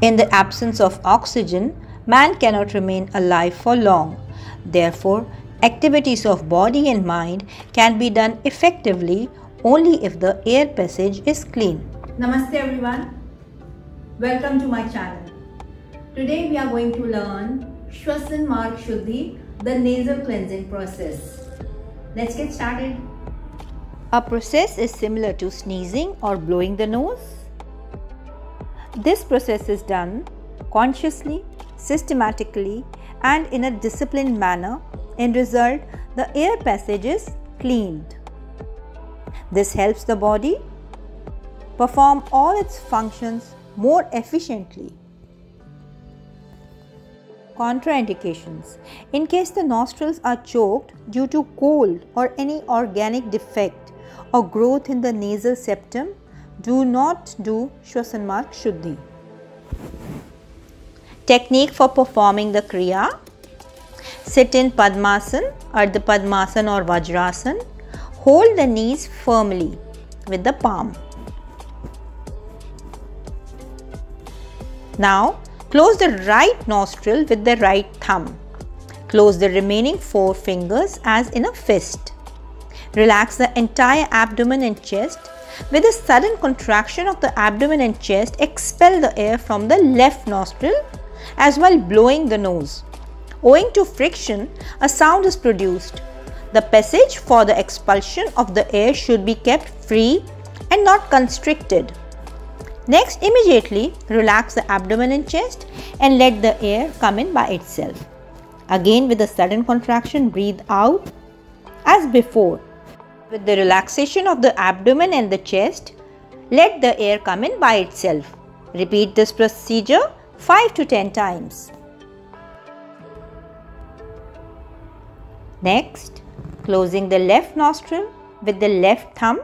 In the absence of oxygen, man cannot remain alive for long. Therefore, activities of body and mind can be done effectively only if the air passage is clean. Namaste everyone. Welcome to my channel. Today we are going to learn Shwasan Marg Shuddhi, the nasal cleansing process. Let's get started. A process is similar to sneezing or blowing the nose. This process is done consciously, systematically and in a disciplined manner. In result, the air passage is cleaned. This helps the body perform all its functions more efficiently. Contraindications In case the nostrils are choked due to cold or any organic defect or growth in the nasal septum, do not do Shwasan Marg Shuddhi. Technique for performing the Kriya Sit in Padmasan, Ardha Padmasan or Vajrasan. Hold the knees firmly with the palm. Now close the right nostril with the right thumb. Close the remaining four fingers as in a fist. Relax the entire abdomen and chest. With a sudden contraction of the abdomen and chest, expel the air from the left nostril as well blowing the nose. Owing to friction, a sound is produced. The passage for the expulsion of the air should be kept free and not constricted. Next, immediately relax the abdomen and chest and let the air come in by itself. Again, with a sudden contraction, breathe out as before. With the relaxation of the abdomen and the chest, let the air come in by itself. Repeat this procedure 5 to 10 times. Next, closing the left nostril with the left thumb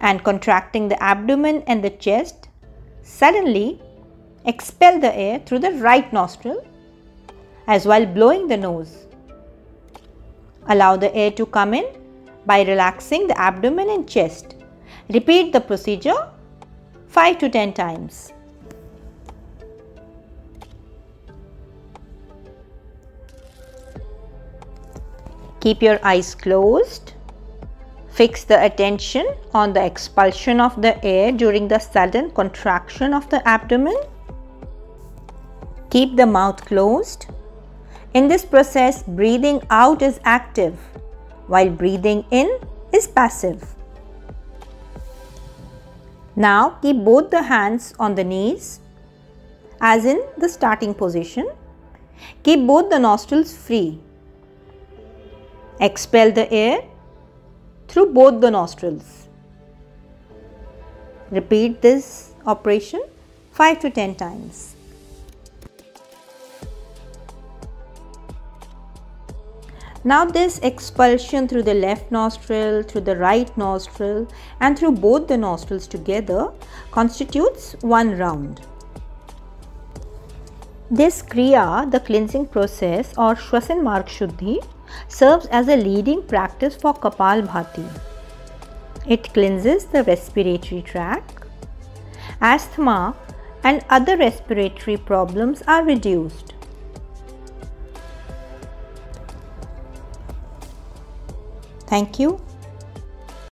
and contracting the abdomen and the chest, suddenly expel the air through the right nostril as while blowing the nose. Allow the air to come in by relaxing the abdomen and chest. Repeat the procedure 5 to 10 times. Keep your eyes closed. Fix the attention on the expulsion of the air during the sudden contraction of the abdomen. Keep the mouth closed in this process, breathing out is active while breathing in is passive. Now keep both the hands on the knees as in the starting position. Keep both the nostrils free. Expel the air through both the nostrils. Repeat this operation 5 to 10 times. Now this expulsion through the left nostril, through the right nostril and through both the nostrils together constitutes one round. This Kriya, the cleansing process or Shwasan Marg Shuddhi serves as a leading practice for kapal Kapalbhati. It cleanses the respiratory tract. Asthma and other respiratory problems are reduced. Thank you.